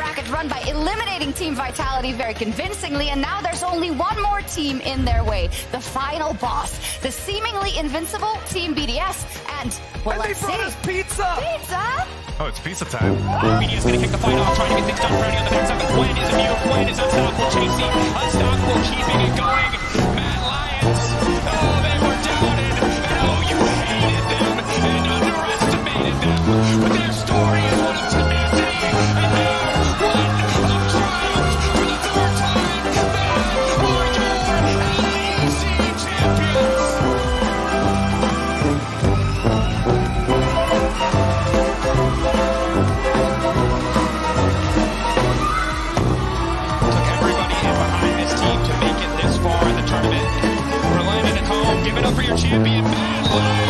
bracket run by eliminating Team Vitality very convincingly, and now there's only one more team in their way. The final boss, the seemingly invincible Team BDS, and, well, and let's they brought see. us pizza! Pizza? Oh, it's pizza time. Media's gonna kick the fight off, trying to get things done. Crownie on the backside, but Gwen is immune. Gwen is unstoppable, chasing, unstoppable, keeping it Give it up for your champion, man.